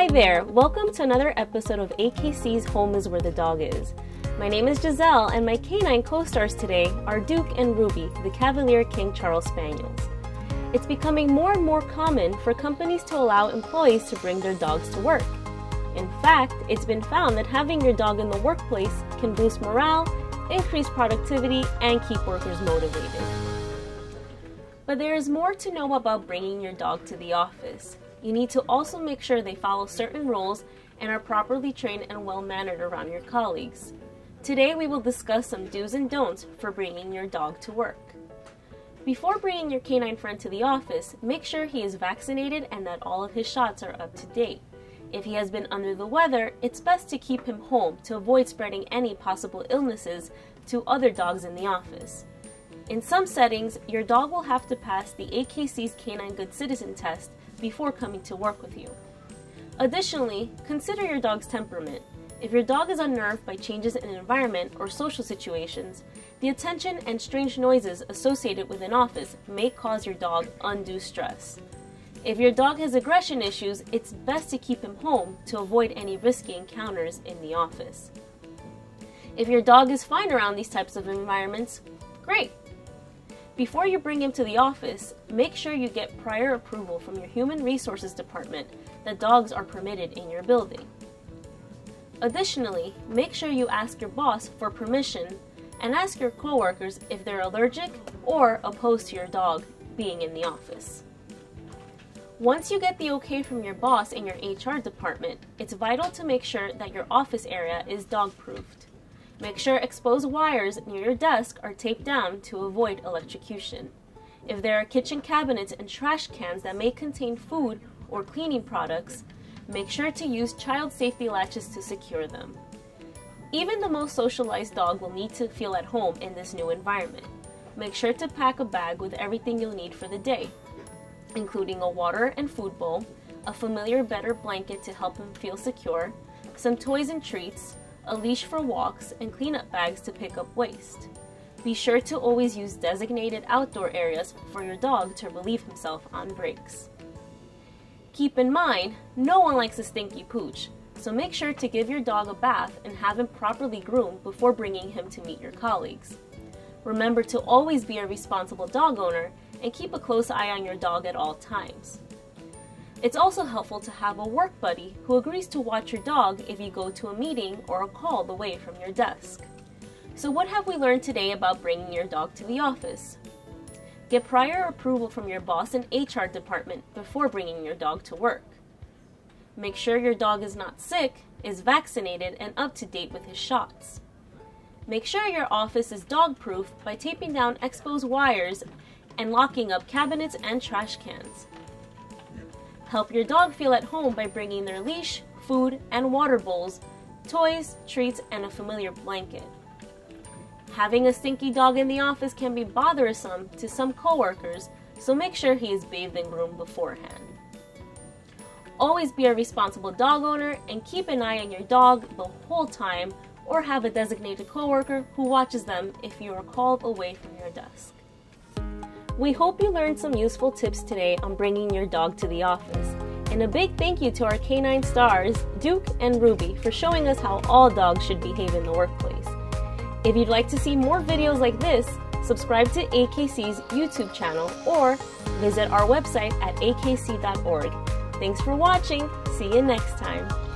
Hi there, welcome to another episode of AKC's Home is Where the Dog Is. My name is Giselle, and my canine co stars today are Duke and Ruby, the Cavalier King Charles Spaniels. It's becoming more and more common for companies to allow employees to bring their dogs to work. In fact, it's been found that having your dog in the workplace can boost morale, increase productivity, and keep workers motivated. But there is more to know about bringing your dog to the office. You need to also make sure they follow certain rules and are properly trained and well mannered around your colleagues. Today, we will discuss some do's and don'ts for bringing your dog to work. Before bringing your canine friend to the office, make sure he is vaccinated and that all of his shots are up to date. If he has been under the weather, it's best to keep him home to avoid spreading any possible illnesses to other dogs in the office. In some settings, your dog will have to pass the AKC's Canine Good Citizen test before coming to work with you. Additionally, consider your dog's temperament. If your dog is unnerved by changes in environment or social situations, the attention and strange noises associated with an office may cause your dog undue stress. If your dog has aggression issues, it's best to keep him home to avoid any risky encounters in the office. If your dog is fine around these types of environments, great! Before you bring him to the office, make sure you get prior approval from your Human Resources Department that dogs are permitted in your building. Additionally, make sure you ask your boss for permission and ask your coworkers if they're allergic or opposed to your dog being in the office. Once you get the okay from your boss and your HR department, it's vital to make sure that your office area is dog proofed. Make sure exposed wires near your desk are taped down to avoid electrocution. If there are kitchen cabinets and trash cans that may contain food or cleaning products, make sure to use child safety latches to secure them. Even the most socialized dog will need to feel at home in this new environment. Make sure to pack a bag with everything you'll need for the day, including a water and food bowl, a familiar bed or blanket to help him feel secure, some toys and treats, a leash for walks, and cleanup bags to pick up waste. Be sure to always use designated outdoor areas for your dog to relieve himself on breaks. Keep in mind, no one likes a stinky pooch, so make sure to give your dog a bath and have him properly groomed before bringing him to meet your colleagues. Remember to always be a responsible dog owner and keep a close eye on your dog at all times. It's also helpful to have a work buddy who agrees to watch your dog if you go to a meeting or a call away from your desk. So, what have we learned today about bringing your dog to the office? Get prior approval from your boss and HR department before bringing your dog to work. Make sure your dog is not sick, is vaccinated, and up to date with his shots. Make sure your office is dog proof by taping down exposed wires and locking up cabinets and trash cans. Help your dog feel at home by bringing their leash, food, and water bowls, toys, treats, and a familiar blanket. Having a stinky dog in the office can be bothersome to some coworkers, so make sure he is bathed and groomed beforehand. Always be a responsible dog owner and keep an eye on your dog the whole time or have a designated coworker who watches them if you are called away from your desk. We hope you learned some useful tips today on bringing your dog to the office. And a big thank you to our canine stars, Duke and Ruby, for showing us how all dogs should behave in the workplace. If you'd like to see more videos like this, subscribe to AKC's YouTube channel or visit our website at akc.org. Thanks for watching. See you next time.